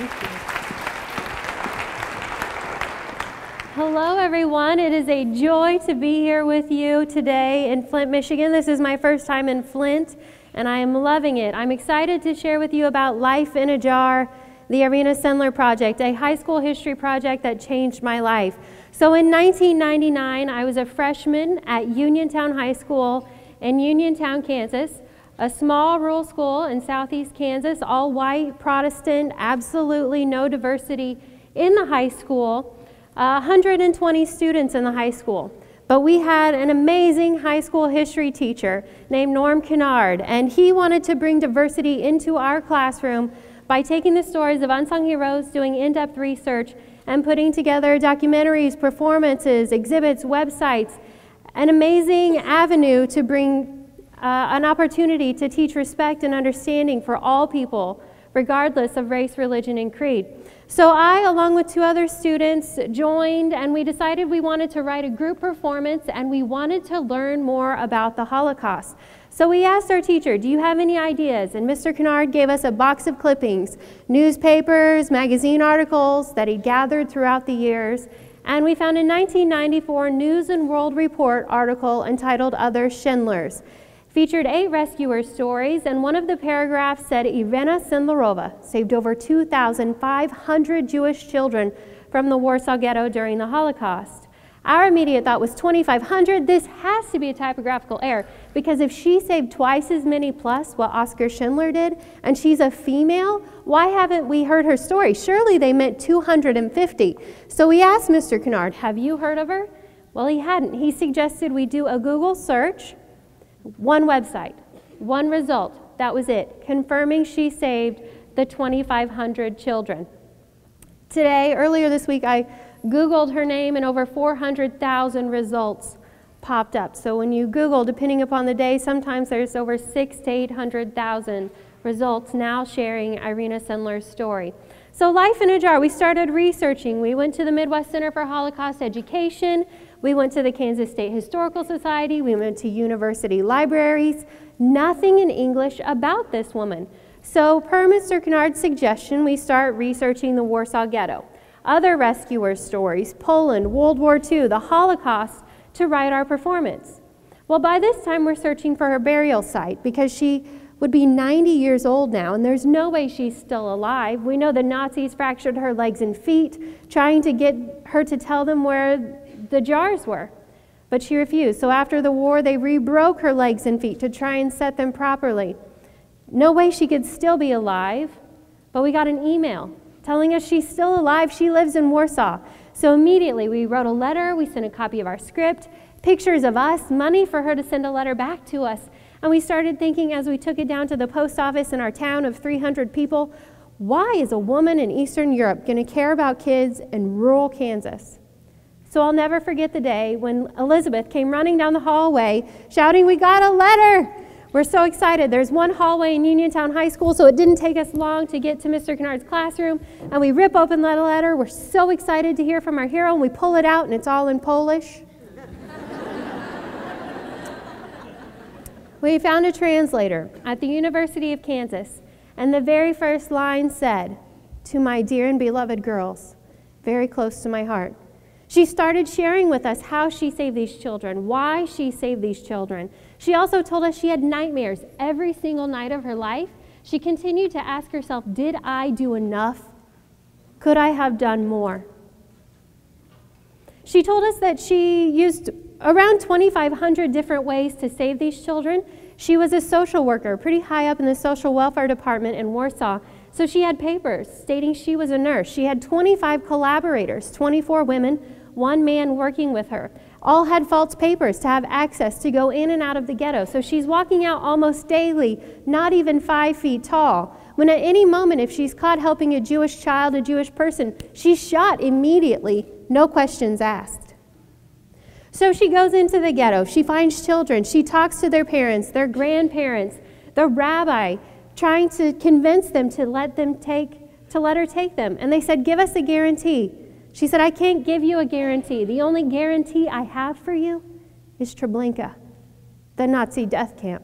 Thank you. Hello, everyone. It is a joy to be here with you today in Flint, Michigan. This is my first time in Flint, and I am loving it. I'm excited to share with you about Life in a Jar, the Irena Sendler Project, a high school history project that changed my life. So in 1999, I was a freshman at Uniontown High School in Uniontown, Kansas, a small rural school in southeast Kansas, all white, Protestant, absolutely no diversity in the high school. Uh, 120 students in the high school. But we had an amazing high school history teacher named Norm Conard, and he wanted to bring diversity into our classroom by taking the stories of unsung heroes, doing in depth research, and putting together documentaries, performances, exhibits, websites, an amazing avenue to bring uh, an opportunity to teach respect and understanding for all people, regardless of race, religion, and creed. So I, along with two other students, joined and we decided we wanted to write a group performance and we wanted to learn more about the Holocaust. So we asked our teacher, Do you have any ideas? And Mr. Conard gave us a box of clippings, newspapers, magazine articles that he gathered throughout the years. And we found a 1994 News and World Report article entitled Other Schindlers featured eight rescuer stories, and one of the paragraphs said Irena Sendlerova saved over 2,500 Jewish children from the Warsaw Ghetto during the Holocaust. Our immediate thought was 2,500. This has to be a typographical error because if she saved twice as many plus what Oskar Schindler did, and she's a female, why haven't we heard her story? Surely they meant 250. So we asked Mr. Conard, Have you heard of her? Well, he hadn't. He suggested we do a Google search one website, one result, that was it, confirming she saved the 2,500 children. Today, earlier this week, I Googled her name and over 400,000 results popped up. So when you Google, depending upon the day, sometimes there's over six to 800,000 results now sharing Irena Sendler's story. So Life in a Jar, we started researching. We went to the Midwest Center for Holocaust Education. We went to the Kansas State Historical Society. We went to university libraries. Nothing in English about this woman. So, per Mr. Conard's suggestion, we start researching the Warsaw Ghetto, other rescuer stories, Poland, World War II, the Holocaust, to write our performance. Well, by this time, we're searching for her burial site because she would be 90 years old now, and there's no way she's still alive. We know the Nazis fractured her legs and feet, trying to get her to tell them where the jars were. But she refused. So after the war, they rebroke her legs and feet to try and set them properly. No way she could still be alive, but we got an email telling us she's still alive. She lives in Warsaw. So immediately we wrote a letter, we sent a copy of our script, pictures of us, money for her to send a letter back to us. And we started thinking as we took it down to the post office in our town of 300 people, why is a woman in Eastern Europe going to care about kids in rural Kansas? So I'll never forget the day when Elizabeth came running down the hallway shouting, We got a letter! We're so excited. There's one hallway in Uniontown High School, so it didn't take us long to get to Mr. Conard's classroom. And we rip open that letter. We're so excited to hear from our hero, and we pull it out, and it's all in Polish. we found a translator at the University of Kansas, and the very first line said, To my dear and beloved girls, very close to my heart. She started sharing with us how she saved these children, why she saved these children. She also told us she had nightmares every single night of her life. She continued to ask herself, Did I do enough? Could I have done more? She told us that she used around 2,500 different ways to save these children. She was a social worker, pretty high up in the social welfare department in Warsaw. So she had papers stating she was a nurse. She had 25 collaborators, 24 women, one man working with her. All had false papers to have access to go in and out of the ghetto. So she's walking out almost daily, not even five feet tall. When at any moment, if she's caught helping a Jewish child, a Jewish person, she's shot immediately, no questions asked. So she goes into the ghetto. She finds children. She talks to their parents, their grandparents, the rabbi, trying to convince them to let them take, to let her take them. And they said, Give us a guarantee. She said, I can't give you a guarantee. The only guarantee I have for you is Treblinka, the Nazi death camp.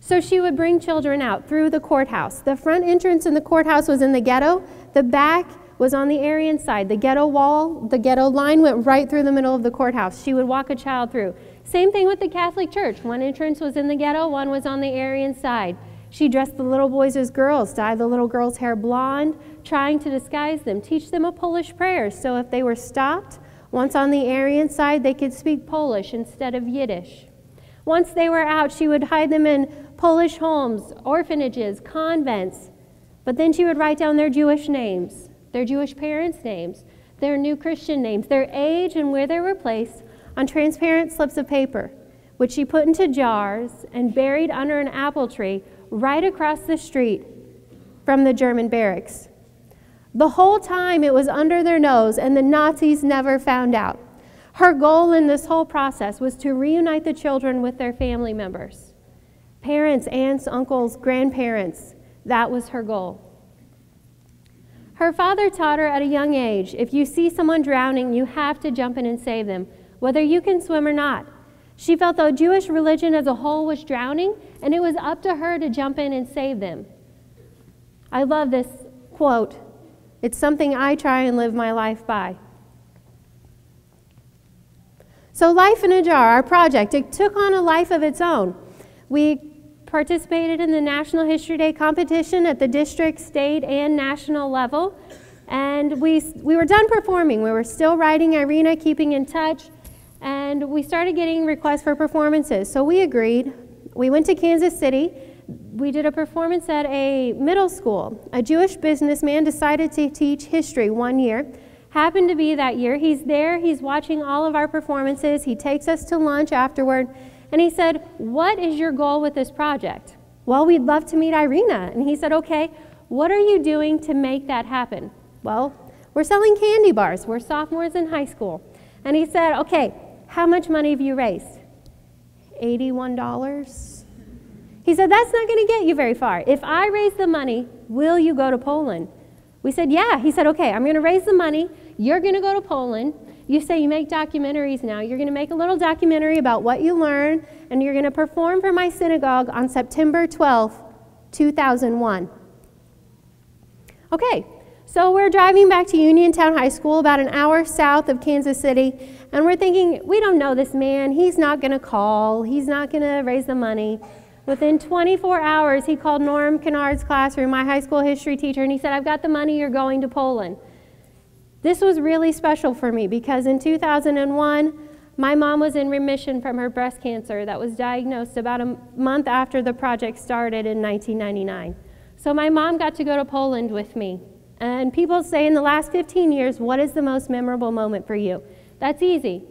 So she would bring children out through the courthouse. The front entrance in the courthouse was in the ghetto, the back was on the Aryan side. The ghetto wall, the ghetto line went right through the middle of the courthouse. She would walk a child through. Same thing with the Catholic Church. One entrance was in the ghetto, one was on the Aryan side. She dressed the little boys as girls, dyed the little girls' hair blonde, trying to disguise them, teach them a Polish prayer. So if they were stopped, once on the Aryan side, they could speak Polish instead of Yiddish. Once they were out, she would hide them in Polish homes, orphanages, convents. But then she would write down their Jewish names, their Jewish parents' names, their new Christian names, their age, and where they were placed on transparent slips of paper, which she put into jars and buried under an apple tree right across the street from the German barracks. The whole time it was under their nose, and the Nazis never found out. Her goal in this whole process was to reunite the children with their family members parents, aunts, uncles, grandparents. That was her goal. Her father taught her at a young age if you see someone drowning, you have to jump in and save them, whether you can swim or not. She felt the Jewish religion as a whole was drowning, and it was up to her to jump in and save them. I love this quote. It's something I try and live my life by. So, Life in a Jar, our project, it took on a life of its own. We participated in the National History Day competition at the district, state, and national level. And we, we were done performing. We were still writing Irena, keeping in touch and we started getting requests for performances. So we agreed. We went to Kansas City. We did a performance at a middle school. A Jewish businessman decided to teach history one year. Happened to be that year. He's there, he's watching all of our performances. He takes us to lunch afterward, and he said, What is your goal with this project? Well, we'd love to meet Irena. And he said, Okay, what are you doing to make that happen? Well, we're selling candy bars. We're sophomores in high school. And he said, Okay, how much money have you raised? $81. He said, That's not going to get you very far. If I raise the money, will you go to Poland? We said, Yeah. He said, Okay, I'm going to raise the money. You're going to go to Poland. You say you make documentaries now. You're going to make a little documentary about what you learn, and you're going to perform for my synagogue on September 12th, 2001. Okay, so we're driving back to Uniontown High School, about an hour south of Kansas City, and we're thinking, we don't know this man. He's not going to call, he's not going to raise the money. Within 24 hours, he called Norm Conard's classroom, my high school history teacher, and he said, I've got the money, you're going to Poland. This was really special for me because in 2001, my mom was in remission from her breast cancer that was diagnosed about a month after the project started in 1999. So my mom got to go to Poland with me. And people say in the last 15 years, what is the most memorable moment for you? That's easy.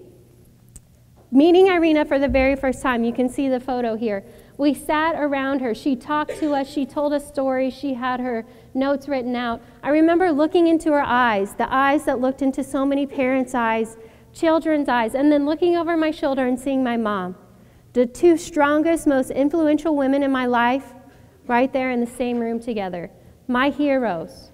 Meeting Irena for the very first time, you can see the photo here. We sat around her. She talked to us. She told us stories. She had her notes written out. I remember looking into her eyes, the eyes that looked into so many parents' eyes, children's eyes, and then looking over my shoulder and seeing my mom. The two strongest, most influential women in my life right there in the same room together. My heroes.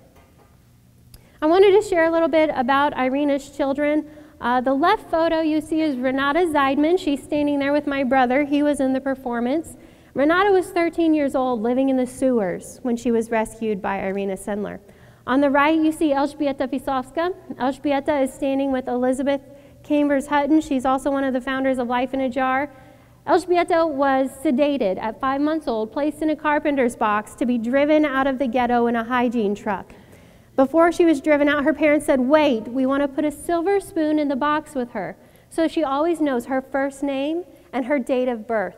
I wanted to share a little bit about Irena's children. Uh, the left photo you see is Renata Zajdman. She's standing there with my brother. He was in the performance. Renata was 13 years old, living in the sewers when she was rescued by Irena Sendler. On the right, you see Elżbieta Ficowska. Elżbieta is standing with Elizabeth Cambers Hutton. She's also one of the founders of Life in a Jar. Elżbieta was sedated at five months old, placed in a carpenter's box to be driven out of the ghetto in a hygiene truck. Before she was driven out, her parents said, Wait, we want to put a silver spoon in the box with her. So she always knows her first name and her date of birth.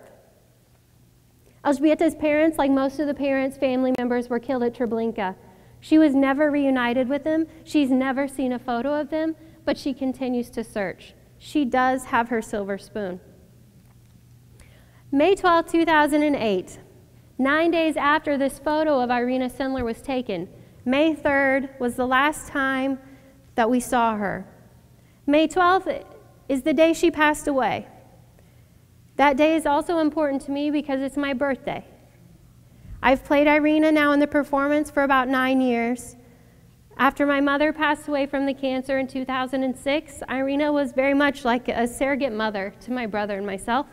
Elżbieta's parents, like most of the parents' family members, were killed at Treblinka. She was never reunited with them. She's never seen a photo of them, but she continues to search. She does have her silver spoon. May 12, 2008, nine days after this photo of Irena Sendler was taken, May 3rd was the last time that we saw her. May 12th is the day she passed away. That day is also important to me because it's my birthday. I've played Irena now in the performance for about nine years. After my mother passed away from the cancer in 2006, Irena was very much like a surrogate mother to my brother and myself.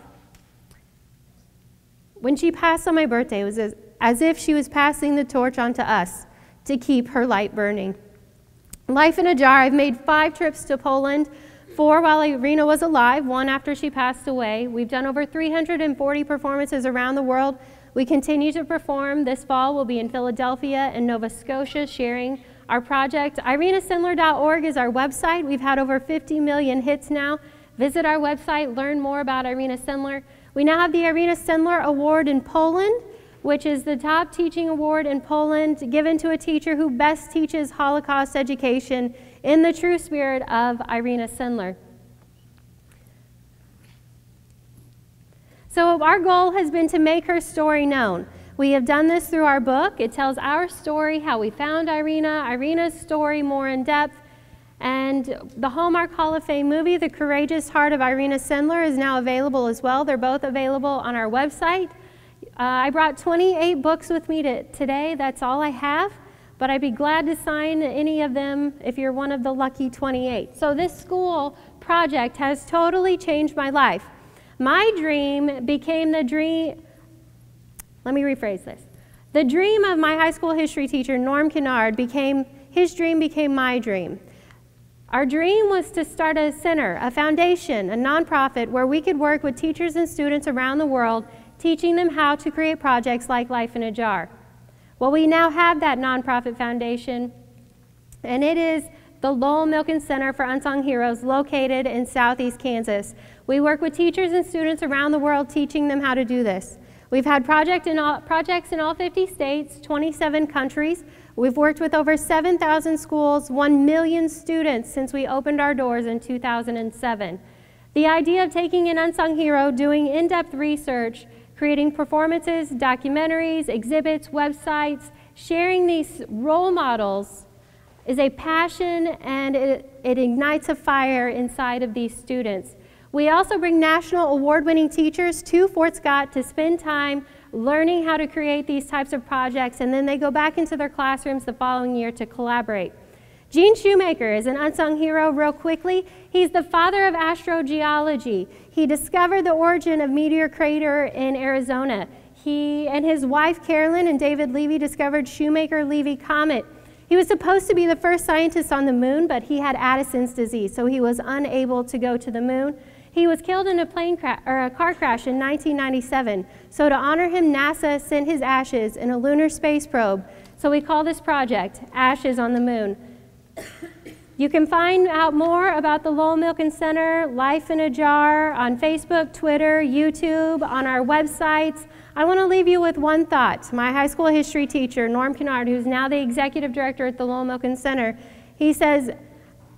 when she passed on my birthday, it was as, as if she was passing the torch on to us to keep her light burning. Life in a jar, I've made five trips to Poland, four while Irena was alive, one after she passed away. We've done over 340 performances around the world. We continue to perform. This fall, we'll be in Philadelphia and Nova Scotia sharing our project. IrenaSendler.org is our website. We've had over 50 million hits now. Visit our website, learn more about Irena Sendler. We now have the Irena Sendler Award in Poland which is the top teaching award in Poland given to a teacher who best teaches Holocaust education in the true spirit of Irena Sendler. So, our goal has been to make her story known. We have done this through our book. It tells our story, how we found Irena, Irena's story more in depth. And the Hallmark Hall of Fame movie, The Courageous Heart of Irena Sendler, is now available as well. They're both available on our website. Uh, I brought 28 books with me to, today. That's all I have, but I'd be glad to sign any of them if you're one of the lucky 28. So, this school project has totally changed my life. My dream became the dream. Let me rephrase this. The dream of my high school history teacher, Norm Conard, became his dream became my dream. Our dream was to start a center, a foundation, a nonprofit where we could work with teachers and students around the world teaching them how to create projects like Life in a Jar. Well, we now have that nonprofit foundation, and it is the Lowell Milken Center for Unsung Heroes located in southeast Kansas. We work with teachers and students around the world teaching them how to do this. We've had project in all, projects in all 50 states, 27 countries. We've worked with over 7,000 schools, 1 million students since we opened our doors in 2007. The idea of taking an unsung hero, doing in depth research, creating performances, documentaries, exhibits, websites, sharing these role models is a passion and it, it, ignites a fire inside of these students. We also bring national award winning teachers to Fort Scott to spend time learning how to create these types of projects, and then they go back into their classrooms the following year to collaborate. Gene Shoemaker is an unsung hero, real quickly. He's the father of astrogeology. He discovered the origin of Meteor Crater in Arizona. He and his wife, Carolyn, and David Levy discovered Shoemaker Levy Comet. He was supposed to be the first scientist on the moon, but he had Addison's disease, so he was unable to go to the moon. He was killed in a plane or a car crash in 1997. So to honor him, NASA sent his ashes in a lunar space probe. So we call this project Ashes on the Moon. You can find out more about the Lowell Milken Center, Life in a Jar, on Facebook, Twitter, YouTube, on our websites. I want to leave you with one thought. My high school history teacher, Norm Conard, who's now the executive director at the Lowell Milken Center, he says,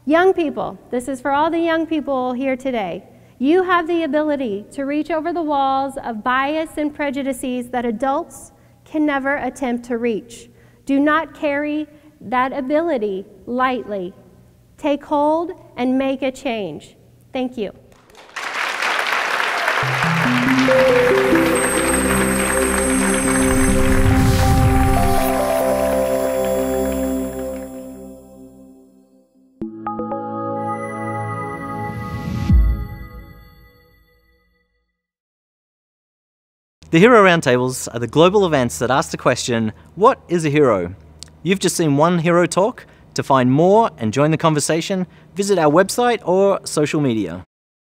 Young people, this is for all the young people here today. You have the ability to reach over the walls of bias and prejudices that adults can never attempt to reach. Do not carry that ability lightly. Take hold and make a change. Thank you. The Hero Roundtables are the global events that ask the question what is a hero? You've just seen one hero talk. To find more and join the conversation, visit our website or social media.